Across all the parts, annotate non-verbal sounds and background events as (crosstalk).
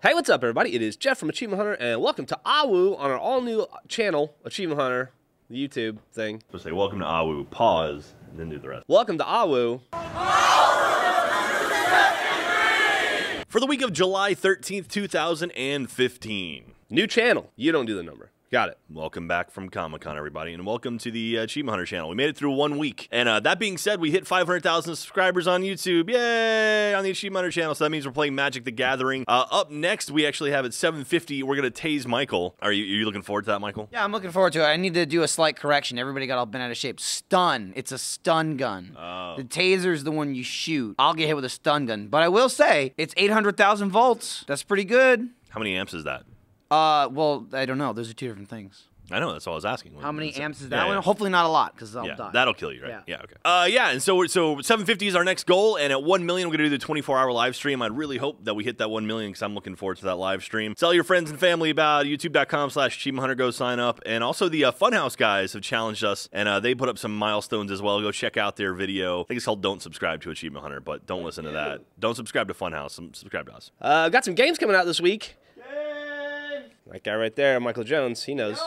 Hey, what's up, everybody? It is Geoff from Achievement Hunter, and welcome to AHWU on our all new channel, Achievement Hunter, the YouTube thing. So say welcome to AHWU, pause, and then do the rest. Welcome to AHWU. For the week of July 13th, 2015. New channel. You don't do the number. Got it. Welcome back from Comic Con, everybody, and welcome to the uh, Achievement Hunter channel. We made it through one week. And uh, that being said, we hit 500,000 subscribers on YouTube. Yay! On the Achievement Hunter channel. So that means we're playing Magic the Gathering. Uh, up next, we actually have at 750, we're going to tase Michael. Are you, are you looking forward to that, Michael? Yeah, I'm looking forward to it. I need to do a slight correction. Everybody got all bent out of shape. Stun. It's a stun gun. Oh. The is the one you shoot. I'll get hit with a stun gun. But I will say, it's 800,000 volts. That's pretty good. How many amps is that? Uh, well, I don't know. Those are two different things. I know, that's all I was asking. How many It's- amps is that yeah, one? yeah. Hopefully not a lot, because I'll yeah, die. that'll kill you, right? Yeah. Yeah, okay. Uh, yeah, and so we're, so 750 is our next goal, and at 1 million, we're gonna do the 24-hour live stream. I really hope that we hit that 1 million because I'm looking forward to that live stream. Tell your friends and family about. YouTube.com/slash Achievement Hunter. Go sign up, and also the uh, Funhaus guys have challenged us, and uh, they put up some milestones as well. Go check out their video. I think it's called "Don't Subscribe to Achievement Hunter," but don't listen to that. Don't subscribe to Funhaus. Some- Subscribe to us. Uh, got some games coming out this week. That guy right there, Michael Jones, he knows.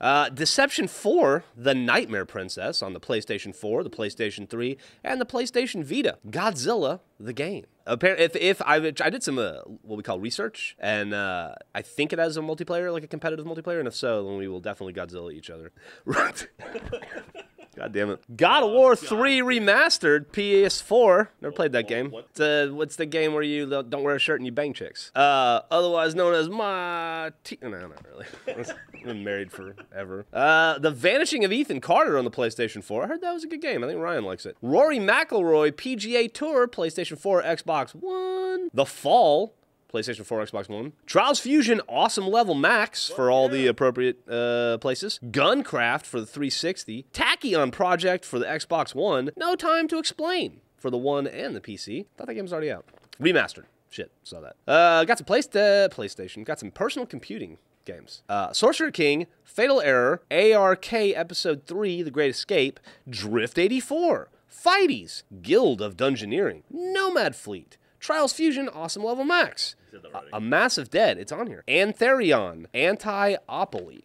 Uh, Deception 4, The Nightmare Princess on the PlayStation 4, the PlayStation 3, and the PlayStation Vita. Godzilla, the game. Apparently, if, if I, I did some uh, what we call research, and uh, I think it has a multiplayer, like a competitive multiplayer, and if so, then we will definitely Godzilla each other. (laughs) (laughs) God damn it. God of War 3 Remastered, PS4. Never played that game. It's, uh, what's the game where you don't wear a shirt and you bang chicks? Uh, otherwise known as my. T- no, not really. (laughs) I've been married forever. Uh, the Vanishing of Ethan Carter on the PlayStation 4. I heard that was a good game. I think Ryan likes it. Rory McIlroy PGA Tour, PlayStation 4, Xbox One. The Fall, PlayStation 4, Xbox One. Trials Fusion Awesome Level Max for all the appropriate uh, places. Guncraft for the 360. Tachyon Project for the Xbox One. No Time to Explain for the One and the PC. Thought that game was already out. Remastered. Shit, saw that. Uh, got some place uh, PlayStation. Got some personal computing games. Uh, Sorcerer King, Fatal Error, ARK Episode 3, The Great Escape, Drift 84, Fighties, Guild of Dungeoneering, Nomad Fleet, Trials Fusion, Awesome Level Max, a, a Massive Dead, it's on here, Antherion, Antiopoly.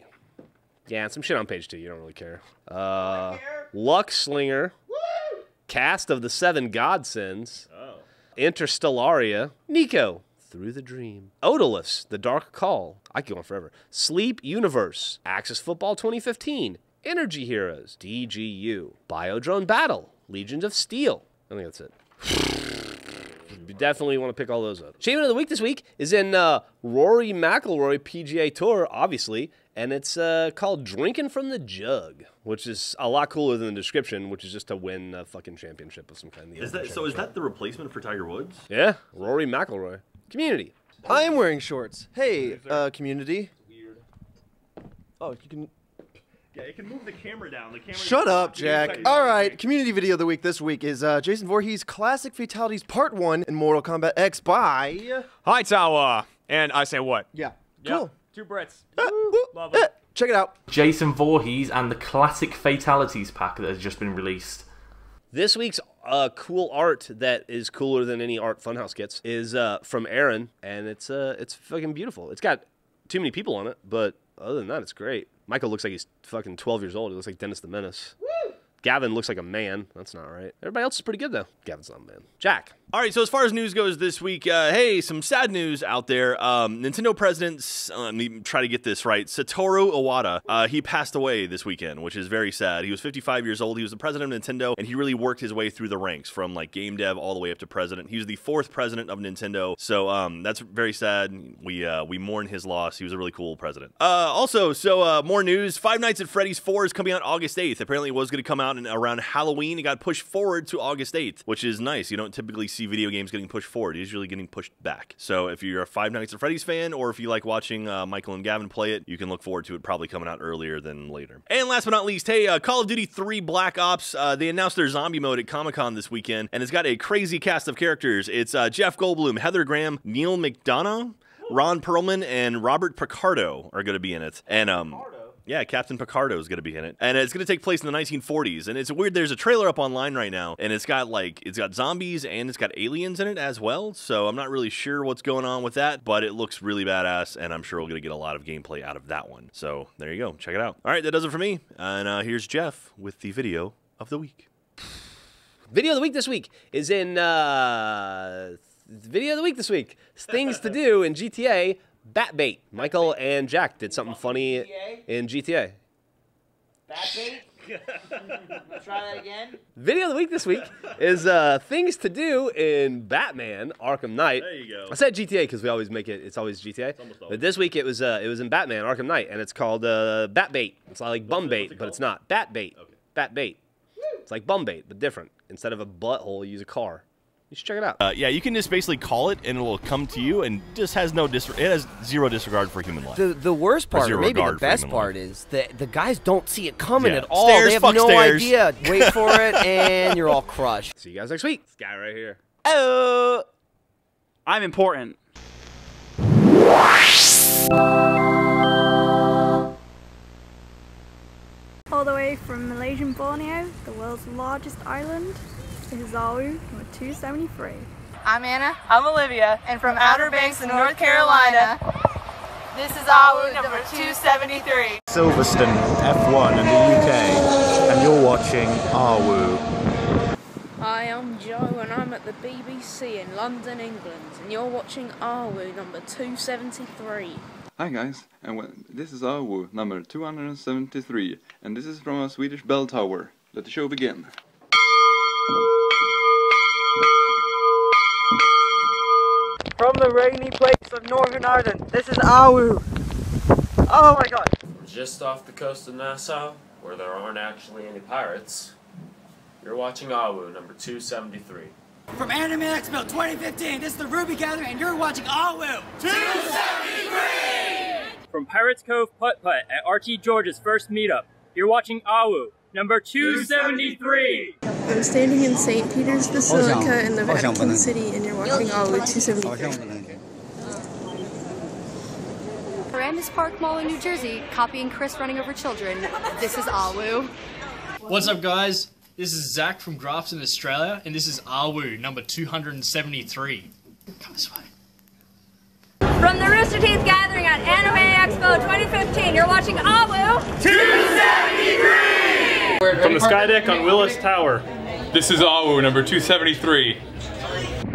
Yeah, some shit on page two, you don't really care. Uh, Lux Slinger, Cast of the Seven Godsends, Interstellaria, Niko, Through the Dream, Odallus, The Dark Call, I could go on forever, Sleep Universe, Axis Football 2015, Energy Heroes, DGU, Biodrone Battle, Legions of Steel. I think that's it. You definitely want to pick all those up. Achievement of the week this week is in uh, Rory McIlroy PGA Tour, obviously, and it's uh, called Drinking from the Jug, which is a lot cooler than the description, which is just to win a fucking championship of some kind. the Is that so? Is that the replacement for Tiger Woods? Yeah, Rory McIlroy. Community. I am wearing shorts. Hey, uh, community. Oh, you can. Yeah, it can move the camera down. The camera. Shut up, Jack. All right, community video of the week this week is uh, Jason Voorhees' Classic Fatalities Part 1 in Mortal Kombat X by. Hi, Tawa. And I say what? Yeah. Yeah. Cool. Two Brits. Uh, woo, Love uh, check it out. Jason Voorhees and the classic Fatalities pack that has just been released. This week's uh, cool art that is cooler than any art Funhaus gets is uh, from Aaron, and it's uh, it's fucking beautiful. It's got too many people on it, but other than that, it's great. Michael looks like he's fucking 12 years old. He looks like Dennis the Menace. Gavin looks like a man. That's not right. Everybody else is pretty good though. Gavin's not a man. Jack. All right, so as far as news goes this week, uh, hey, some sad news out there. Um, Nintendo president, uh, let me try to get this right, Satoru Iwata, uh, he passed away this weekend, which is very sad. He was 55 years old. He was the president of Nintendo, and he really worked his way through the ranks from like game dev all the way up to president. He was the fourth president of Nintendo, so um, that's very sad. We uh, we mourn his loss. He was a really cool president. Uh, also, so uh, more news: Five Nights at Freddy's 4 is coming out August 8th. Apparently, it was going to come out in, around Halloween. It got pushed forward to August 8th, which is nice. You don't typically see video games getting pushed forward. It's usually getting pushed back. So if you're a Five Nights at Freddy's fan, or if you like watching uh, Michael and Gavin play it, you can look forward to it probably coming out earlier than later. And last but not least, hey, uh, Call of Duty 3 Black Ops, uh, they announced their zombie mode at Comic Con this weekend, and it's got a crazy cast of characters. It's uh, Jeff Goldblum, Heather Graham, Neil McDonough, Ron Perlman, and Robert Picardo are going to be in it. And um, Yeah, Captain Picardo is going to be in it, and it's going to take place in the 1940s. And it's weird. There's a trailer up online right now, and it's got like it's got zombies and it's got aliens in it as well. So I'm not really sure what's going on with that, but it looks really badass, and I'm sure we're going to get a lot of gameplay out of that one. So there you go, check it out. All right, that does it for me. And uh, here's Geoff with the video of the week. Video of the week this week is in uh, video of the week this week. Things to do in GTA. Batbait. Michael and Jack did something funny in GTA. Batbait? (laughs) Try that again. Video of the week this week is uh, things to do in Batman: Arkham Knight. There you go. I said GTA because we always make it. It's always GTA. almost but this week it was uh, it was in Batman: Arkham Knight, and it's called uh, Batbait. It's not like bum bait, but it's not Bat bait. Batbait. Batbait. It's like bum bait, but different. Instead of a butthole, you use a car. You should check it out. Uh, yeah, you can just basically call it, and it'll come to you, and just has no dis- it has zero disregard for human life. The the worst part, or zero maybe the best human part, is that the guys don't see it coming Yeah. at all. Stairs, they have fuck no stairs. idea. Wait (laughs) for it, and you're all crushed. See you guys next week. This guy right here. Oh, I'm important. All the way from Malaysian Borneo, the world's largest island, this is AHWU number 273. I'm Anna. I'm Olivia. And from Outer Banks in North Carolina, this is AHWU number 273. Silverstone F1 in the UK, and you're watching AHWU. Hi, I'm Joe and I'm at the BBC in London, England, and you're watching AHWU number 273. Hi guys, and well, this is AHWU number 273, and this is from a Swedish bell tower. Let the show begin. Rainy place of Northern Ireland, this is AHWU. Oh my god. Just off the coast of Nassau, where there aren't actually any pirates, you're watching AHWU number 273. From Anime Expo 2015, this is the RWBY Gathering, and you're watching AHWU 273! From Pirates Cove Putt Putt at RT George's first meetup, you're watching AHWU number 273! I'm standing in St. Peter's Basilica in the Vatican City, and you're watching AHWU 273. Paramus Park Mall in New Jersey, copying Chris running over children. This is AHWU. What's up, guys? This is Zach from Grafton, Australia, and this is AHWU number 273. Come this way. From the Rooster Teeth Gathering at Anime Expo 2015, you're watching AHWU 273! From the Skydeck on Willis Tower, this is AHWU number 273.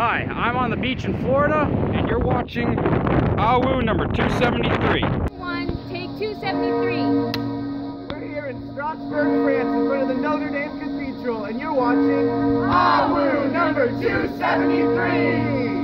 Hi, I'm on the beach in Florida, and you're watching AHWU number 273. One, take 273. We're here in Strasbourg, France, in front of the Notre Dame Cathedral, and you're watching AHWU number 273!